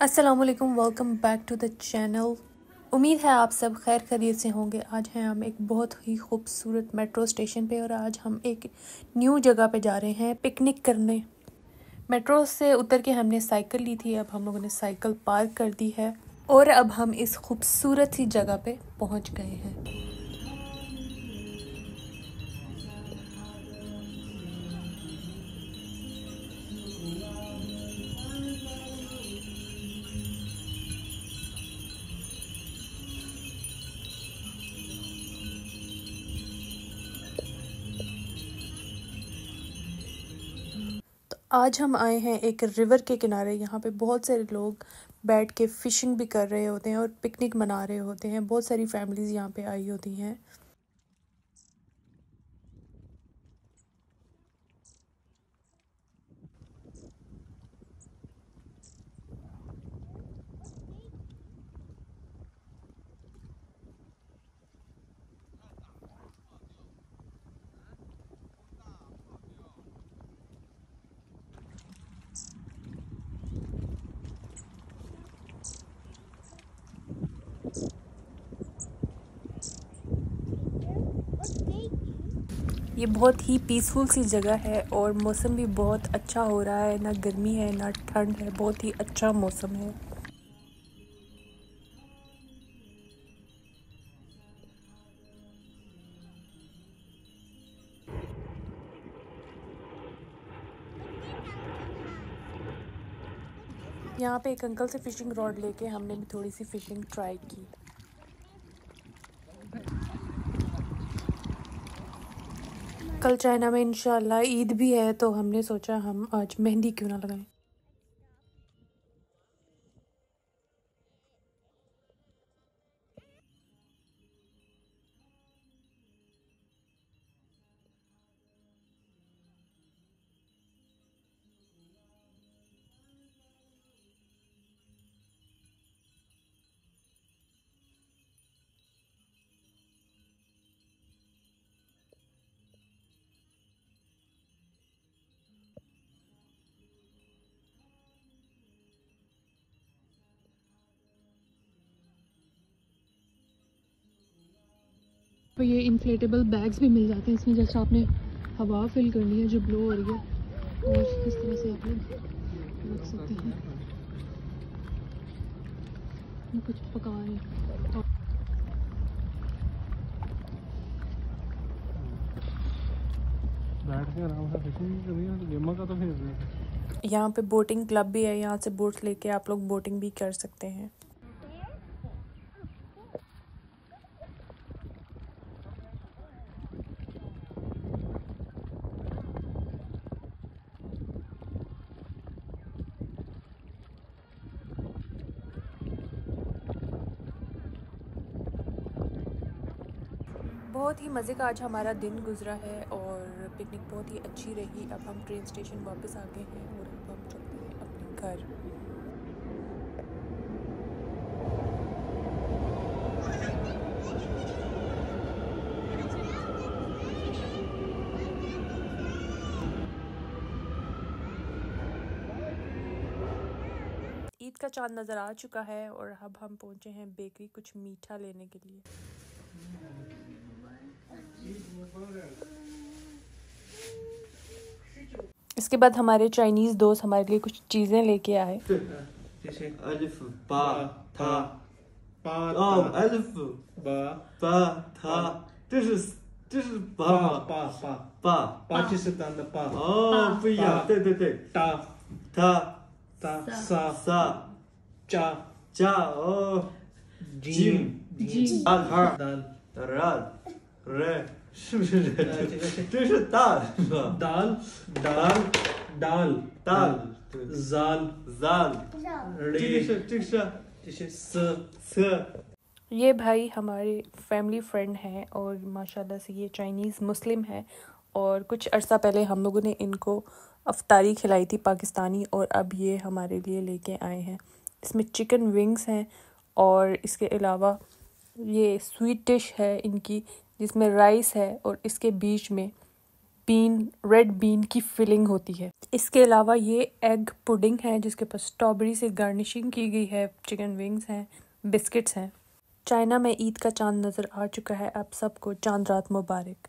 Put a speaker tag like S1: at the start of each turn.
S1: Aslam welcome back to the channel उम्मीद है आप सब खैर खरीद से होंगे। आज हैं हम एक बहुत ही खूबसूरत मेट्रो स्टेशन पे और आज हम एक न्यू जगह पे जा रहे हैं पिकनिक करने। मेट्रो से उतर के हमने साइकिल ली थी, अब हम लोगों ने साइकिल पार्क कर दी है और अब हम इस खूबसूरत सी जगह पे पहुँच गए हैं। आज हम आए हैं एक रिवर के किनारे। यहाँ पे बहुत सारे लोग बैठ के फ़िशिंग भी कर रहे होते हैं और पिकनिक मना रहे होते हैं। बहुत सारी फैमिलीज़ यहाँ पे आई होती हैं। ये बहुत ही पीसफुल सी जगह है और मौसम भी बहुत अच्छा हो रहा है। ना गर्मी है, ना ठंड है, बहुत ही अच्छा मौसम है। यहाँ पे एक अंकल से फ़िशिंग रॉड लेके हमने भी थोड़ी सी फ़िशिंग ट्राई की। कल चाइना में इनशाला ईद भी है तो हमने सोचा हम आज मेहंदी क्यों ना लगाएँ।
S2: तो ये इन्फ्लेटेबल बैग्स भी मिल जाते हैं। इसमें जैसे आपने हवा फिल करनी है जो ब्लो हो रही है और इस तरह से आप लोग रख सकते हैं। कुछ पका रहे हैं।
S3: तो तो
S1: यहाँ पे बोटिंग क्लब भी है यहाँ से बोट्स लेके आप लोग बोटिंग भी कर सकते हैं। बहुत ही मज़े का आज हमारा दिन गुजरा है और पिकनिक बहुत ही अच्छी रही। अब हम ट्रेन स्टेशन वापस आ गए हैं और अब हम चलते हैं अपने घर। ईद का चाँद नज़र आ चुका है और अब हम पहुँचे हैं बेकरी कुछ मीठा लेने के लिए। इसके बाद हमारे चाइनीज दोस्त हमारे लिए कुछ चीजें लेके आए
S4: अलिफ बा था
S3: 八
S4: 哦，alif
S3: 八
S4: ba ta，这是这是
S3: 八
S4: 八
S3: 八八
S4: 八
S3: 巴基斯坦的巴
S4: 哦，不一样，对对对，
S3: 达
S4: 他
S3: 达萨
S4: 萨
S3: 加
S4: 加哦，
S3: 金
S4: 金阿卡
S3: 丹
S4: 达然re 是不是人？这是大是吧？
S3: दाल दाल दाल
S4: 大对
S3: जाल
S4: zal，这个
S3: रे
S4: 是这个是
S3: जैसे स
S4: स
S1: ये भाई हमारे फैमिली फ्रेंड हैं और माशाल्लाह से ये चाइनीज़ मुस्लिम है और कुछ अरसा पहले हम लोगों ने इनको अफ्तारी खिलाई थी पाकिस्तानी और अब ये हमारे लिए लेके आए हैं इसमें चिकन विंग्स हैं और इसके अलावा ये स्वीट डिश है इनकी जिसमें राइस है और इसके बीच में बीन रेड बीन की फिलिंग होती है। इसके अलावा ये एग पुडिंग है, जिसके ऊपर स्ट्रॉबेरी से गार्निशिंग की गई है चिकन विंग्स हैं बिस्किट्स हैं। चाइना में ईद का चाँद नज़र आ चुका है। आप सबको चाँद रात मुबारक।